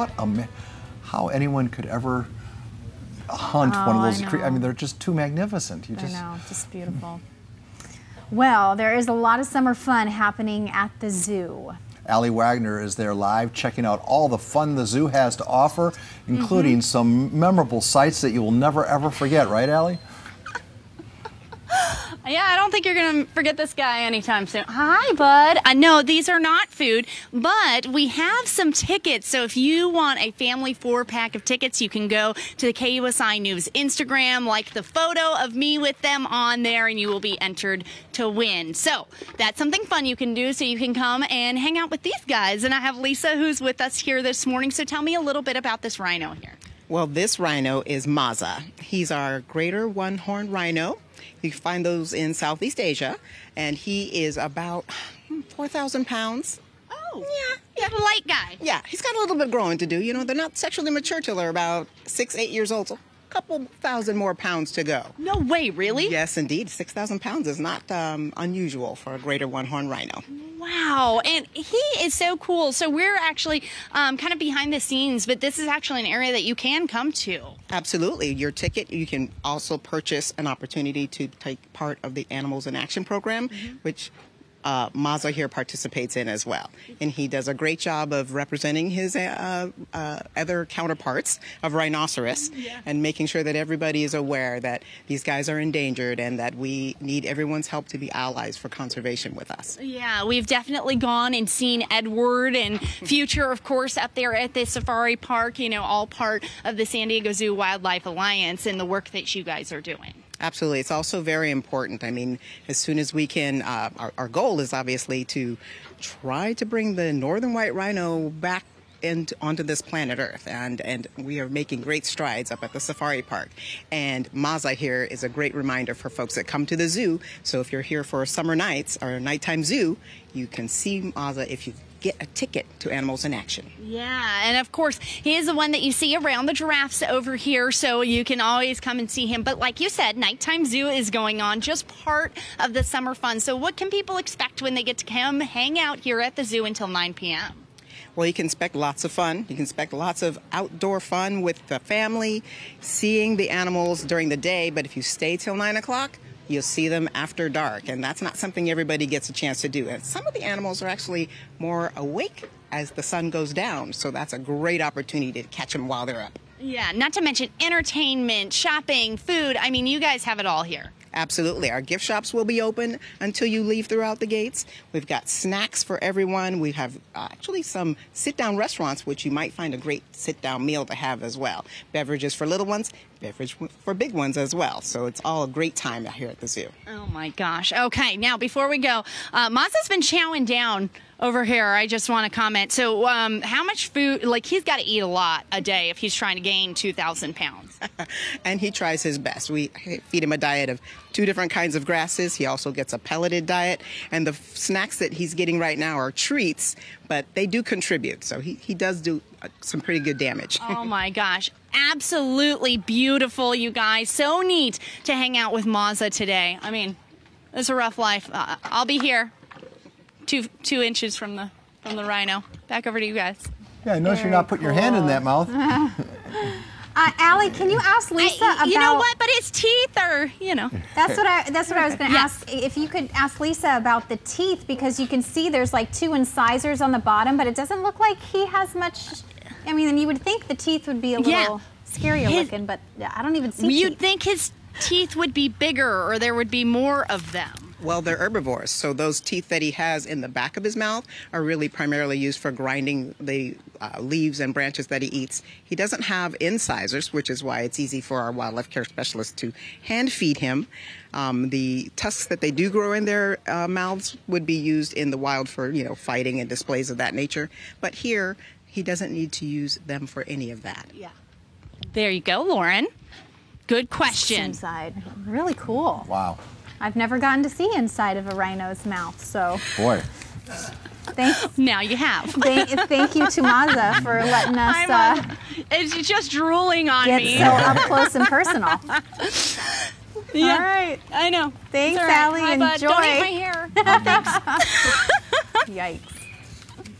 what a how anyone could ever hunt oh, one of those. I, I, mean, they're just too magnificent. You just, I know, just beautiful. Well, there is a lot of summer fun happening at the zoo. Allie Wagner is there live checking out all the fun the zoo has to offer, including mm -hmm. some memorable sights that you will never ever forget, right, Allie? Yeah, I don't think you're going to forget this guy anytime soon. Hi, bud. Uh, I know these are not food, but we have some tickets. So if you want a family four pack of tickets, you can go to the KUSI News Instagram, like the photo of me with them on there, and you will be entered to win. So that's something fun you can do. So you can come and hang out with these guys. And I have Lisa who's with us here this morning. So tell me a little bit about this rhino here. Well, this rhino is Maza. He's our greater one horned rhino. You find those in Southeast Asia, and he is about hmm, 4,000 pounds. Oh, yeah, yeah, light guy. Yeah, he's got a little bit growing to do. You know, they're not sexually mature till they're about six, eight years old. Couple thousand more pounds to go. No way, really? Yes, indeed. 6,000 pounds is not um, unusual for a greater one horn rhino. Wow, and he is so cool. So we're actually um, kind of behind the scenes, but this is actually an area that you can come to. Absolutely. Your ticket, you can also purchase an opportunity to take part of the Animals in Action program, mm -hmm. which uh, Maza here participates in as well. And he does a great job of representing his uh, uh, other counterparts of rhinoceros yeah. and making sure that everybody is aware that these guys are endangered and that we need everyone's help to be allies for conservation with us. Yeah, we've definitely gone and seen Edward and Future, of course, up there at the safari park, you know, all part of the San Diego Zoo Wildlife Alliance and the work that you guys are doing. Absolutely. It's also very important. I mean, as soon as we can, uh, our, our goal is obviously to try to bring the northern white rhino back into, onto this planet Earth, and and we are making great strides up at the safari park. And Maza here is a great reminder for folks that come to the zoo. So if you're here for summer nights or a nighttime zoo, you can see Maza if you get a ticket to Animals in Action. Yeah, and of course, he is the one that you see around the giraffes over here, so you can always come and see him. But like you said, nighttime zoo is going on, just part of the summer fun. So what can people expect when they get to come hang out here at the zoo until 9 p.m.? Well, you can expect lots of fun. You can expect lots of outdoor fun with the family, seeing the animals during the day. But if you stay till 9 o'clock, You'll see them after dark, and that's not something everybody gets a chance to do. And some of the animals are actually more awake as the sun goes down, so that's a great opportunity to catch them while they're up. Yeah, not to mention entertainment, shopping, food. I mean, you guys have it all here. Absolutely. Our gift shops will be open until you leave throughout the gates. We've got snacks for everyone. We have uh, actually some sit down restaurants, which you might find a great sit down meal to have as well. Beverages for little ones, beverage for big ones as well. So it's all a great time out here at the zoo. Oh my gosh. Okay, now before we go, uh, Maza's been chowing down over here. I just want to comment. So, um, how much food? Like, he's got to eat a lot a day if he's trying to gain 2,000 pounds. and he tries his best. We feed him a diet of two different kinds of grasses. He also gets a pelleted diet. And the snacks that he's getting right now are treats, but they do contribute. So, he, he does do uh, some pretty good damage. oh my gosh. Absolutely beautiful, you guys. So neat to hang out with Maza today. I mean, it's a rough life. Uh, I'll be here two two inches from the from the rhino. Back over to you guys. Yeah, I notice Very you're not putting cool. your hand in that mouth. Uh, Allie, can you ask Lisa I, about? You know what? But his teeth are, you know. That's what I. That's what I was going to yes. ask. If you could ask Lisa about the teeth, because you can see there's like two incisors on the bottom, but it doesn't look like he has much. I mean, you would think the teeth would be a little yeah. scarier his, looking, but I don't even see. You'd teeth. think his teeth would be bigger, or there would be more of them. Well, they're herbivores, so those teeth that he has in the back of his mouth are really primarily used for grinding the uh, leaves and branches that he eats. He doesn't have incisors, which is why it's easy for our wildlife care specialists to hand feed him. Um, the tusks that they do grow in their uh, mouths would be used in the wild for, you know, fighting and displays of that nature. But here, he doesn't need to use them for any of that. Yeah. There you go, Lauren. Good question. Inside. Really cool. Wow. I've never gotten to see inside of a rhino's mouth, so. Boy. Thanks. Now you have. thank, thank, you to Maza for letting us. Uh, it's just drooling on get me. so up close and personal. Yeah. All right. I know. Thanks, right. Allie. Hi, Enjoy. Bud. Don't eat my hair. Oh, thanks. Yikes.